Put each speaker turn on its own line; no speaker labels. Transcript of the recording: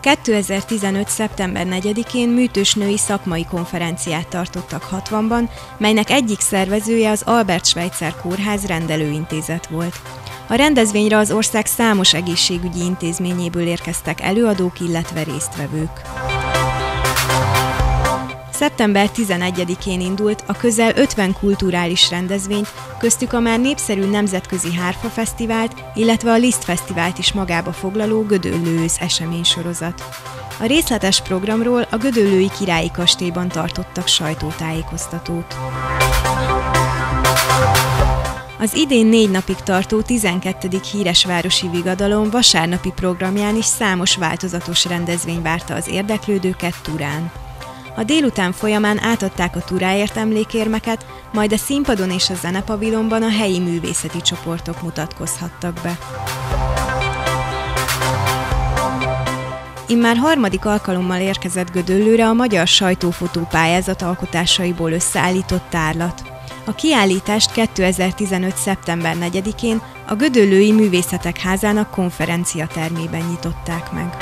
2015. szeptember 4-én műtős női szakmai konferenciát tartottak 60-ban, melynek egyik szervezője az Albert Schweitzer Kórház rendelőintézet volt. A rendezvényre az ország számos egészségügyi intézményéből érkeztek előadók, illetve résztvevők. Szeptember 11-én indult a közel 50 kulturális rendezvényt, köztük a már népszerű Nemzetközi Hárfa Fesztivált, illetve a Liszt Fesztivált is magába foglaló Gödöllő ősz eseménysorozat. A részletes programról a Gödöllői Királyi Kastélyban tartottak sajtótájékoztatót. Az idén négy napig tartó 12. híres városi vigadalom vasárnapi programján is számos változatos rendezvény várta az érdeklődőket Turán. A délután folyamán átadták a turáért emlékérmeket, majd a színpadon és a zenepavilonban a helyi művészeti csoportok mutatkozhattak be. Immár harmadik alkalommal érkezett Gödöllőre a magyar sajtófotó pályázat alkotásaiból összeállított tárlat. A kiállítást 2015. szeptember 4-én a Gödöllői Művészetek Házának konferencia termében nyitották meg.